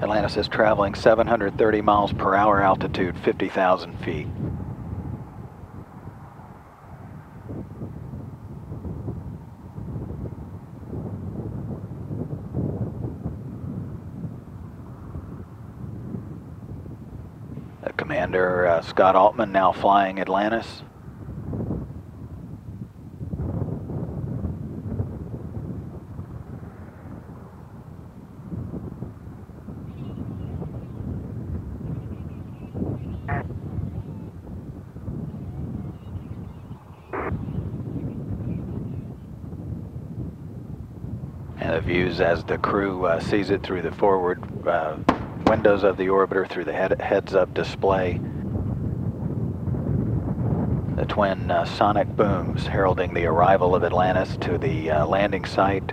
Atlantis is traveling 730 miles per hour, altitude 50,000 feet. Commander uh, Scott Altman now flying Atlantis. And the views as the crew uh, sees it through the forward uh, windows of the orbiter through the head, heads-up display. The twin uh, sonic booms heralding the arrival of Atlantis to the uh, landing site.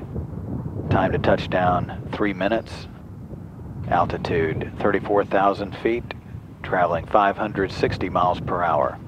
Time to touchdown, three minutes. Altitude 34,000 feet, traveling 560 miles per hour.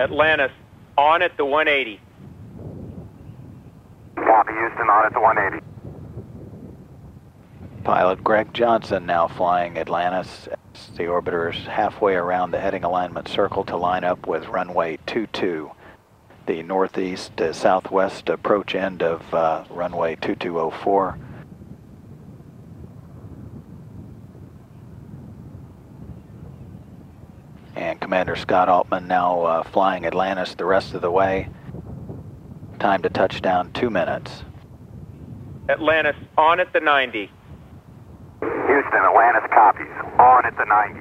Atlantis, on at the 180. Copy, Houston, on at the 180. Pilot Greg Johnson now flying Atlantis. The orbiter is halfway around the heading alignment circle to line up with runway 22, the northeast to southwest approach end of uh, runway 2204. And Commander Scott Altman now uh, flying Atlantis the rest of the way. Time to touchdown, two minutes. Atlantis, on at the 90. Houston, Atlantis copies. On at the 90.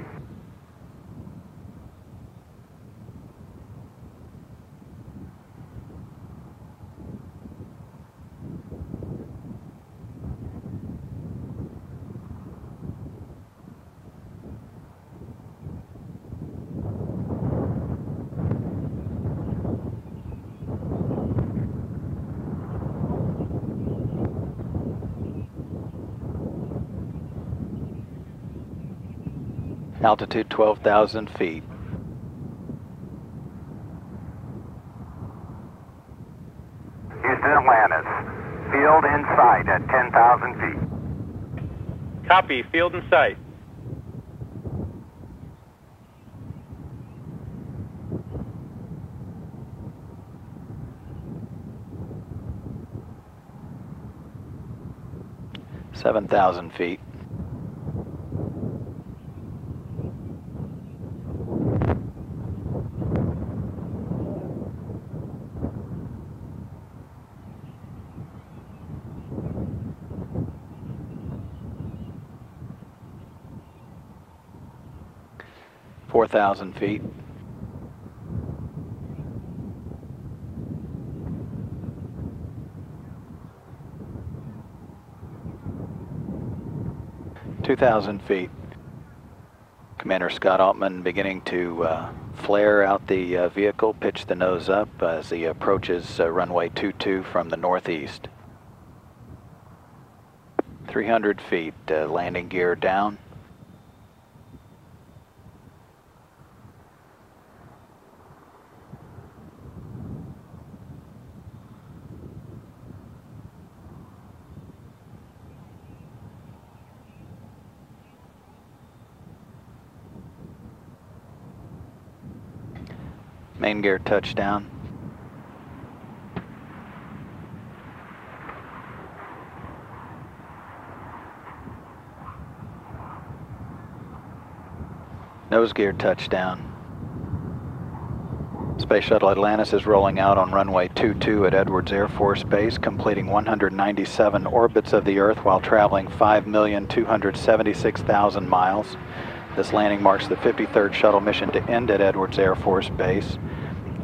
Altitude 12,000 feet. Houston, Atlantis. Field in sight at 10,000 feet. Copy, field in sight. Seven thousand feet. Four thousand feet. Two thousand feet. Commander Scott Altman beginning to uh, flare out the uh, vehicle, pitch the nose up as he approaches uh, runway 22 from the northeast. 300 feet, uh, landing gear down. Main gear touchdown. Nose gear touchdown. Space Shuttle Atlantis is rolling out on runway 22 at Edwards Air Force Base, completing 197 orbits of the Earth while traveling 5,276,000 miles. This landing marks the 53rd shuttle mission to end at Edwards Air Force Base.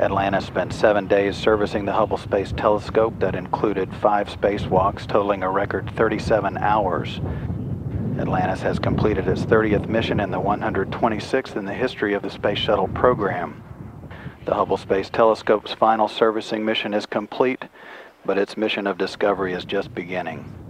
Atlantis spent seven days servicing the Hubble Space Telescope that included five spacewalks, totaling a record 37 hours. Atlantis has completed its 30th mission and the 126th in the history of the Space Shuttle program. The Hubble Space Telescope's final servicing mission is complete, but its mission of discovery is just beginning.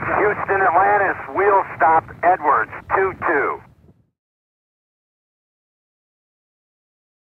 Houston, Atlantis, wheel stop, Edwards, 2-2.